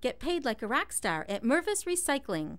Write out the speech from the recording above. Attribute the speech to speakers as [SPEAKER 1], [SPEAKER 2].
[SPEAKER 1] Get paid like a rock star at Mervis Recycling.